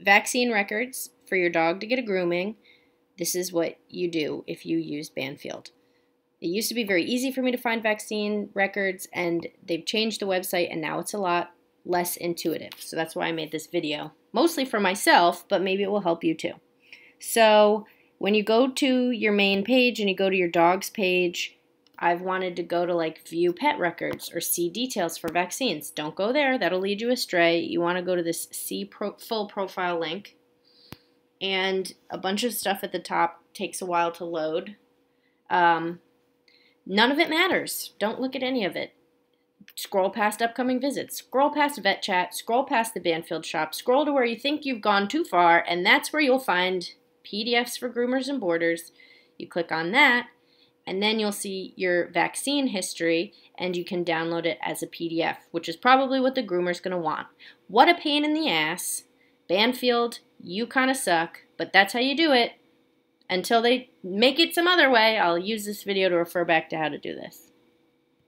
vaccine records for your dog to get a grooming, this is what you do if you use Banfield. It used to be very easy for me to find vaccine records, and they've changed the website, and now it's a lot less intuitive. So that's why I made this video, mostly for myself, but maybe it will help you too. So when you go to your main page and you go to your dog's page, I've wanted to go to like view pet records or see details for vaccines. Don't go there, that'll lead you astray. You want to go to this see pro full profile link. And a bunch of stuff at the top takes a while to load. Um, none of it matters. Don't look at any of it. Scroll past upcoming visits, scroll past vet chat, scroll past the Banfield shop, scroll to where you think you've gone too far, and that's where you'll find PDFs for groomers and boarders. You click on that, and then you'll see your vaccine history and you can download it as a PDF, which is probably what the groomer's going to want. What a pain in the ass. Banfield, you kind of suck, but that's how you do it. Until they make it some other way, I'll use this video to refer back to how to do this.